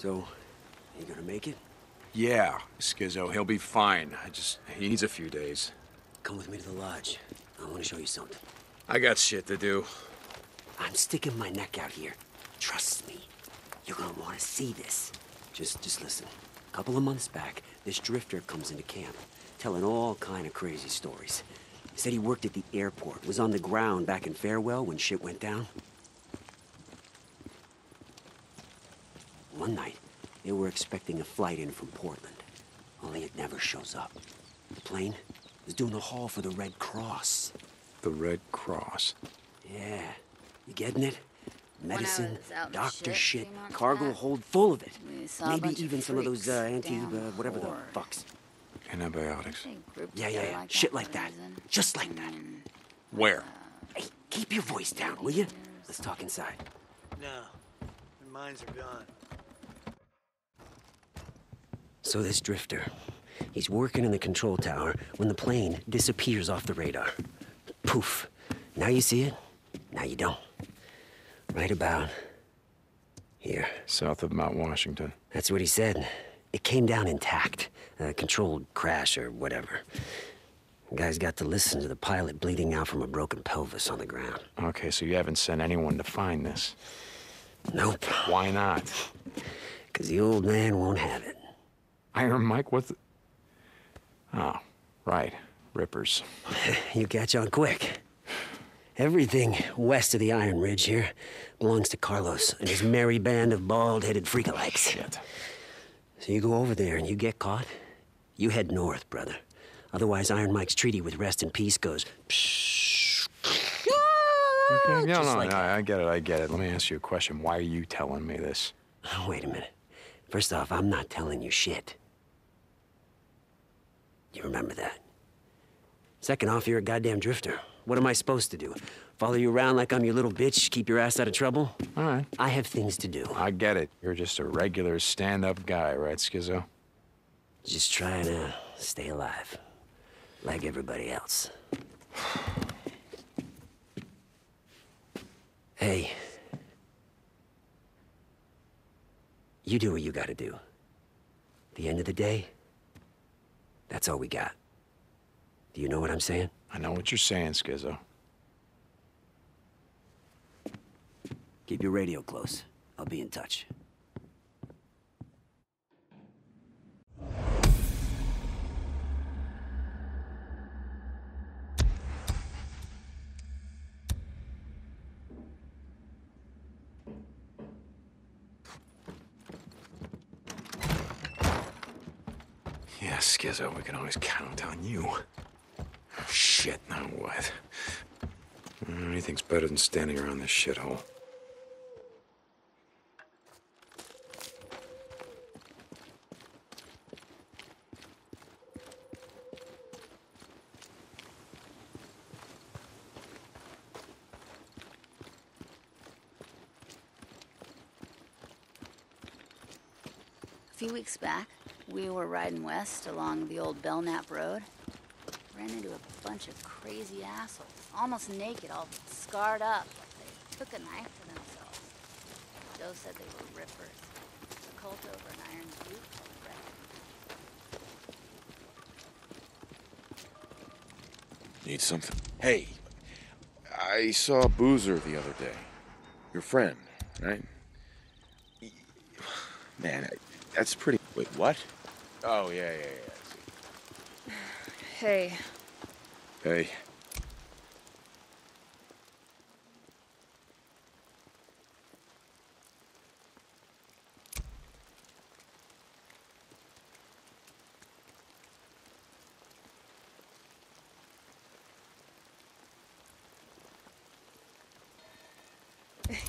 So, you gonna make it? Yeah, Skizzo, he'll be fine. I just, he needs a few days. Come with me to the lodge. I want to show you something. I got shit to do. I'm sticking my neck out here. Trust me. You're gonna want to see this. Just, just listen. A couple of months back, this drifter comes into camp, telling all kind of crazy stories. Said he worked at the airport, was on the ground back in Farewell when shit went down. One night, they were expecting a flight in from Portland, only it never shows up. The plane is doing a haul for the Red Cross. The Red Cross. Yeah, you getting it? Medicine, was out in the doctor shit shit, cargo back, hold full of it. we saw a Maybe bunch of even some of those uh, anti, uh, whatever the fucks. Antibiotics. Yeah, yeah, yeah. like Shit like for that. reason. Just like that. Where? Hey, keep your voice down, will you? Let's talk inside. No, their minds are gone. So this drifter, he's working in the control tower when the plane disappears off the radar. Poof. Now you see it, now you don't. Right about here. South of Mount Washington. That's what he said. It came down intact. A controlled crash or whatever. The Guy's got to listen to the pilot bleeding out from a broken pelvis on the ground. Okay, so you haven't sent anyone to find this. Nope. Why not? Because the old man won't have it. Iron Mike, what. Oh, right. Rippers. You catch on quick. Everything west of the Iron Ridge here belongs to Carlos and his merry band of bald-headed freakalikes. Shit. So you go over there and you get caught, you head north, brother. Otherwise, Iron Mike's treaty with Rest and Peace goes... Okay, no, no, like no, I get it, I get it. Let me ask you a question. Why are you telling me this? Oh, Wait a minute. First off, I'm not telling you shit. You remember that? Second off, you're a goddamn drifter. What am I supposed to do? Follow you around like I'm your little bitch, keep your ass out of trouble? All right. I have things to do. I get it. You're just a regular stand-up guy, right, Skizzo? Just trying to stay alive. Like everybody else. Hey. You do what you gotta do. At the end of the day, that's all we got. Do you know what I'm saying? I know what you're saying, Skizzo. Keep your radio close. I'll be in touch. Yeah, Skizzo, we can always count on you. Shit, now what? Mm, anything's better than standing around this shithole. A few weeks back, we were riding west along the old Belknap Road. Ran into a bunch of crazy assholes, almost naked, all scarred up. They took a knife to themselves. Joe said they were rippers. A cult over an Iron Butte called Red. Need something? Hey, I saw Boozer the other day. Your friend, right? Man, that's pretty. Wait, what? Oh, yeah, yeah, yeah. Hey, Hey.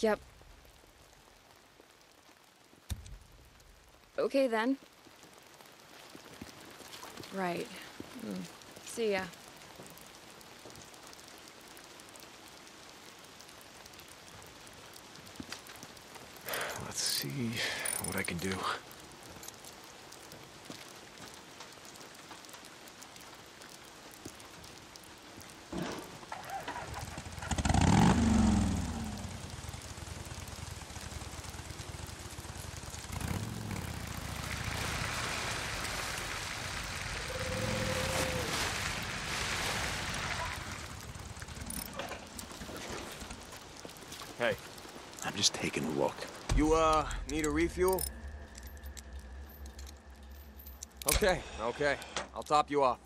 yep. Okay then. Right. Mm. See ya. Let's see what I can do. Hey. I'm just taking a look. You, uh, need a refuel? Okay, okay. I'll top you off.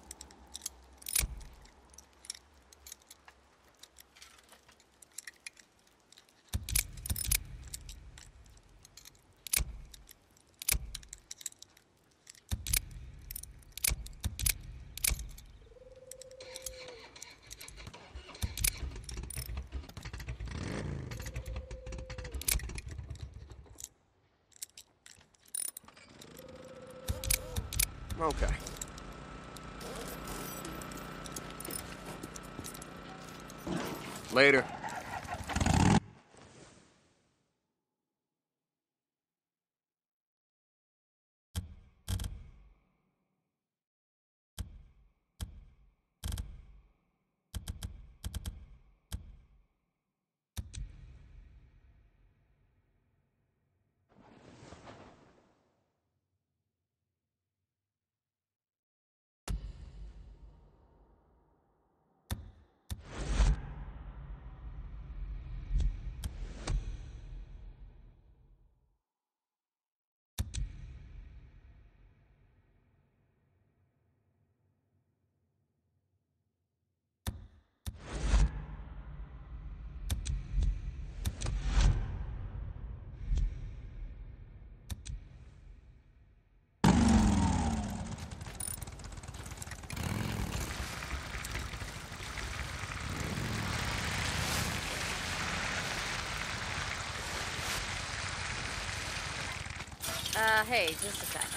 Uh, hey, just a second.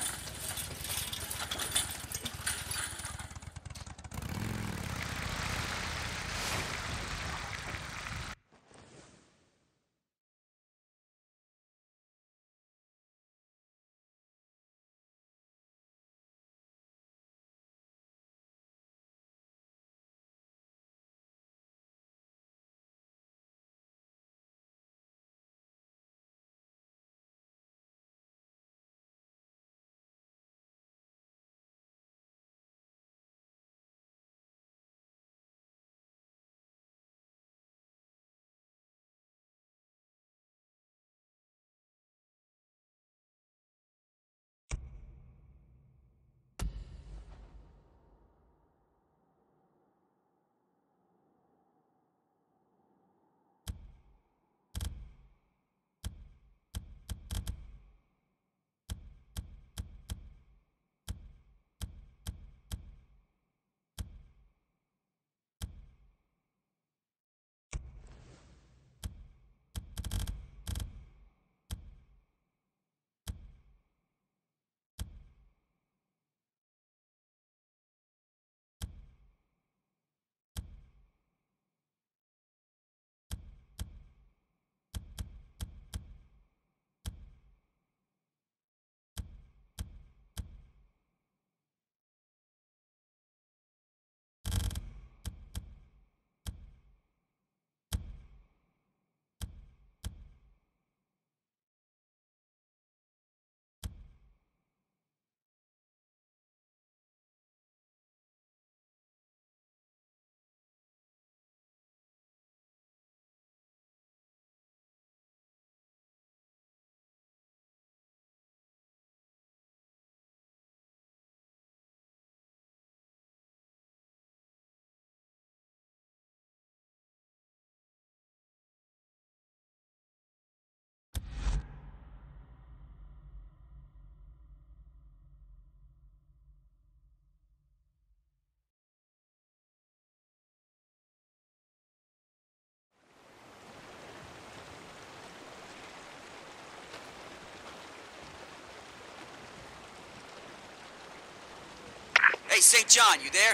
St. John, you there?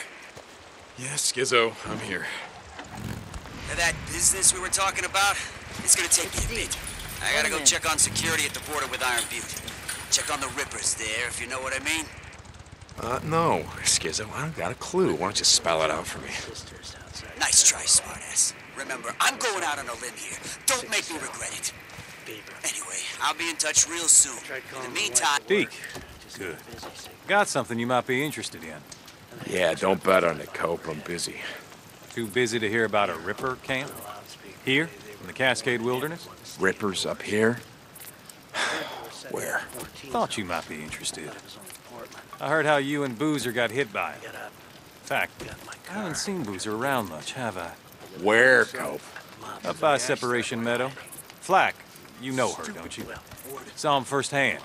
Yeah, Skizzo, I'm here. Now, That business we were talking about, it's gonna take me a bit. I gotta go check on security at the border with Iron Butte. Check on the Rippers there, if you know what I mean. Uh, no, Skizzo, I don't got a clue. Why don't you spell it out for me? Nice try, smartass. Remember, I'm going out on a limb here. Don't make me regret it. Anyway, I'll be in touch real soon. In the meantime... Deke. Good. Got something you might be interested in. Yeah, don't bet on it, Cope. I'm busy. Too busy to hear about a Ripper camp? Here? In the Cascade Wilderness? Rippers up here? Where? Thought you might be interested. I heard how you and Boozer got hit by it. In fact, I haven't seen Boozer around much, have I? Where, Cope? Up by Separation Meadow. Flack, you know her, don't you? Saw him firsthand.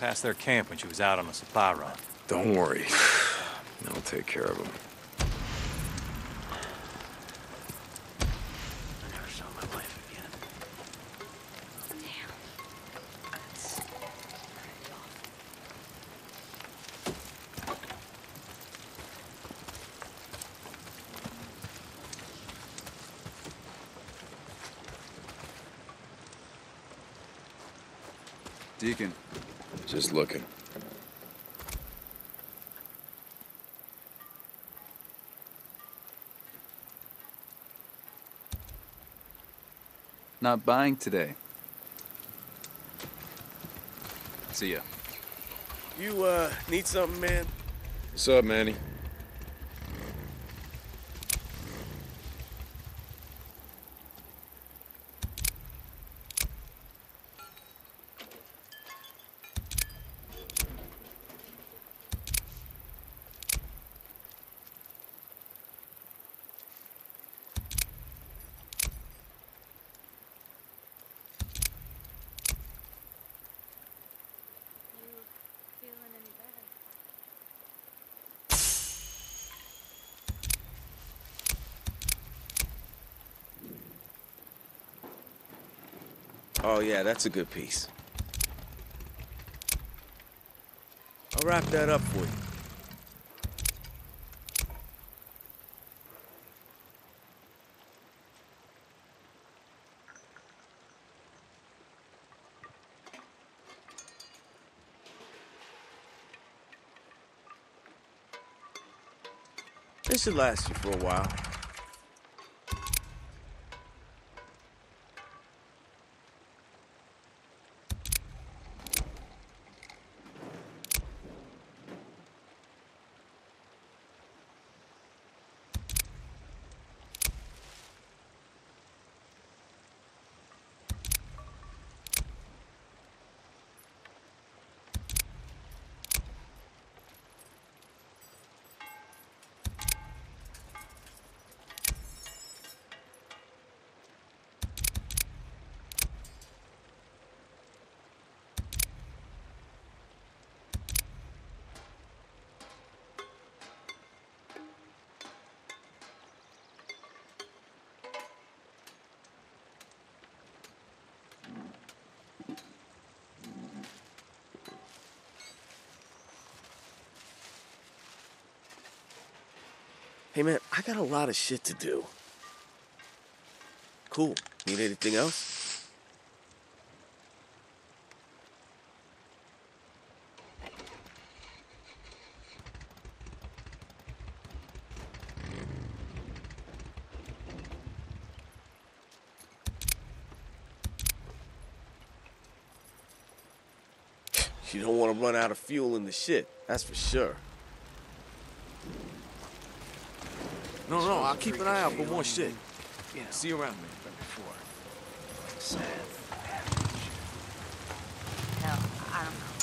Past their camp when she was out on a supply run. Don't worry. I'll take care of him. Not buying today. See ya. You, uh, need something, man? What's up, Manny? Oh, yeah, that's a good piece. I'll wrap that up for you. This should last you for a while. Hey man, I got a lot of shit to do. Cool. Need anything else? You don't want to run out of fuel in the shit, that's for sure. No, no, I'll keep an eye out for more shit. See you around, man. Sad. Hell, I don't know.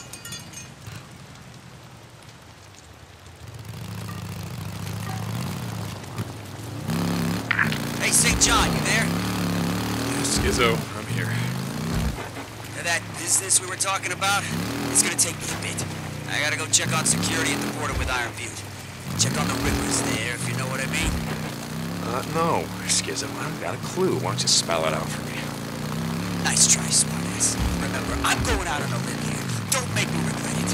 Hey, St. John, you there? Skizzo, I'm here. Now That business we were talking about, it's gonna take me a bit. I gotta go check on security at the border with Iron Butte. Check on the rippers there, if you know what I mean. Uh, no, Skizzo, I don't got a clue. Why don't you spell it out for me? Nice try, smartass. Remember, I'm going out on a limb here. Don't make me regret it.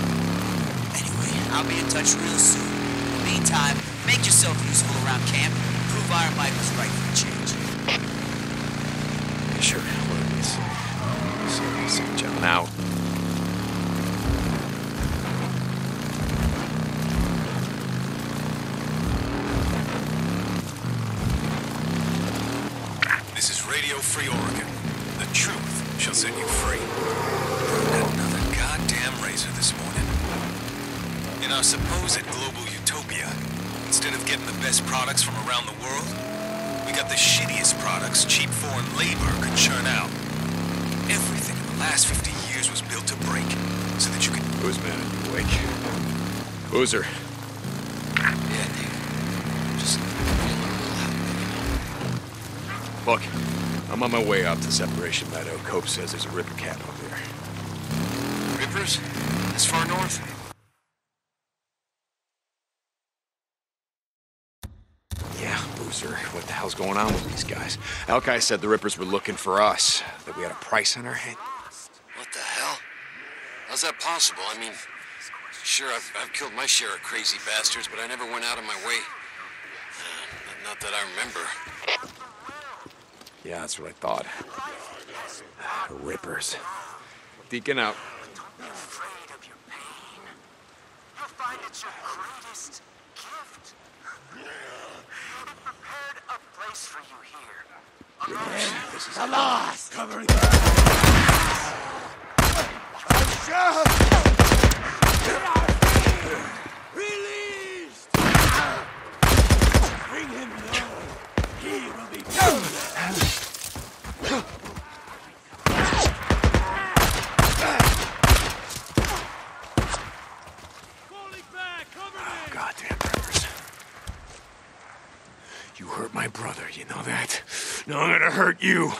Anyway, I'll be in touch real soon. In the meantime, make yourself useful around camp. Prove Iron Mike was right for a change. Sure. What say? So, St. John out. This is Radio Free Oregon. The truth shall set you free. Another goddamn razor this morning. In our supposed global utopia, instead of getting the best products from around the world, we got the shittiest products cheap foreign labor could churn out. Everything in the last 50 years was built to break, so that you could... Who's man wake? Boozer. Yeah, Dave. Just a little Look, I'm on my way out to Separation Meadow. Cope says there's a ripper camp over there. Rippers? This far north? Yeah, Boozer. What the hell's going on with these guys? Alkai said the Rippers were looking for us, that we had a price on our head. What the hell? How's that possible? I mean, sure, I've, I've killed my share of crazy bastards, but I never went out of my way. Uh, not that I remember. Yeah, that's what I thought. Rippers. Deacon out. afraid of your pain. You'll find it's your greatest gift. It prepared a place for you here. This is The lost! Covering Released! Bring him low. He will be Oh, goddamn Rippers. You hurt my brother, you know that? Now I'm gonna hurt you.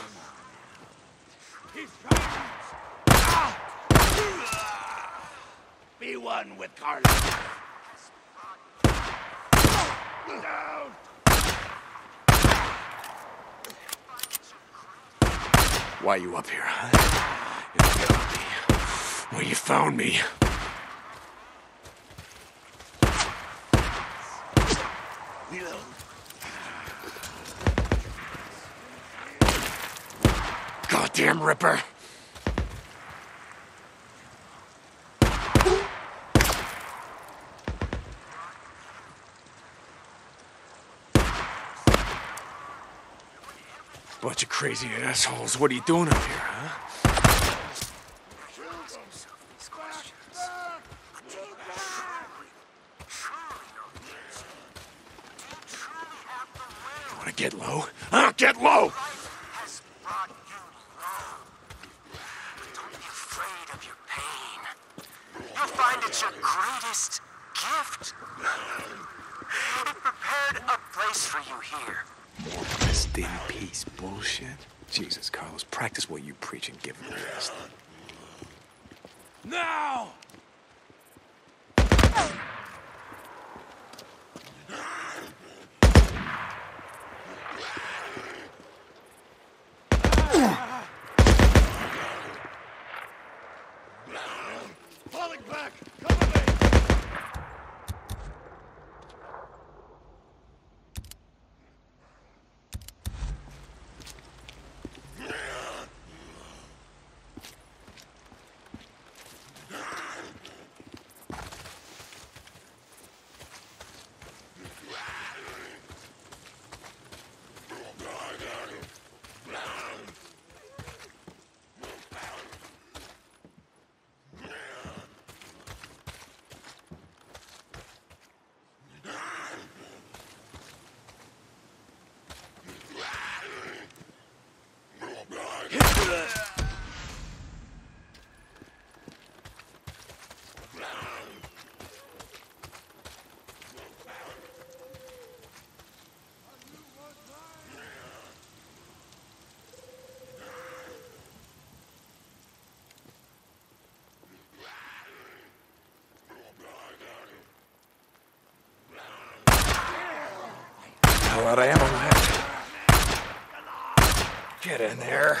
Be one with Carlos. Down! Why you up here, huh? You found me. Well, you found me. Reload. Goddamn Ripper. Bunch of crazy assholes. What are you doing up here, huh? You wanna get low? Huh? Get low! has brought you low. But don't be afraid of your pain. You'll find it's your greatest gift. It prepared a place for you here. Rest in peace bullshit. Jesus, Carlos, practice what you preach and give him a rest. Now! Falling back! Cover me! Lot of ammo left. Get in there.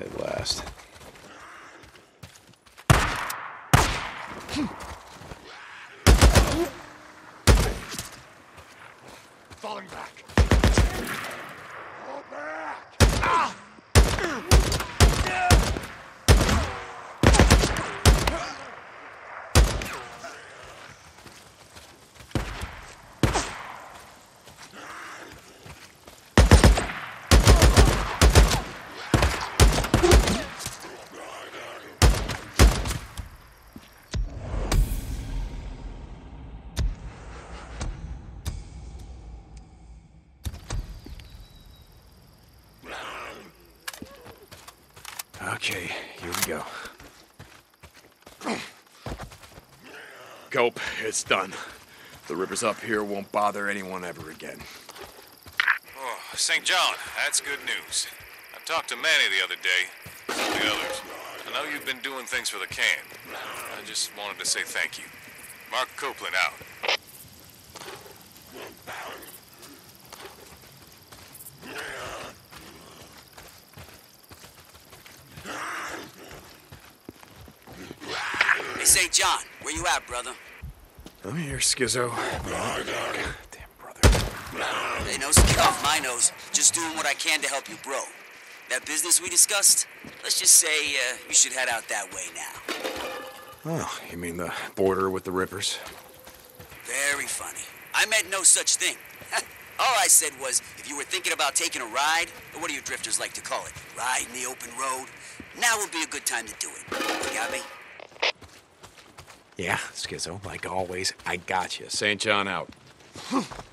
At last. Falling back. Fall back. Ah! Okay, here we go. Cope, it's done. The rippers up here won't bother anyone ever again. Oh, St. John, that's good news. I talked to Manny the other day. The others. I know you've been doing things for the camp. I just wanted to say thank you. Mark Copeland out. Hey, St. John, where you at, brother? I'm here, Skizzo. Hey, no skin off my nose. Just doing what I can to help you, bro. That business we discussed, let's just say uh, you should head out that way now. Oh, you mean the border with the rippers? Very funny. I meant no such thing. All I said was, if you were thinking about taking a ride, or what do you drifters like to call it? Ride in the open road? Now would be a good time to do it. You got me? Yeah, Skizzo, like always, I got you. St. John out.